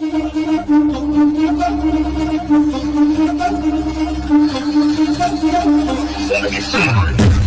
Thank you.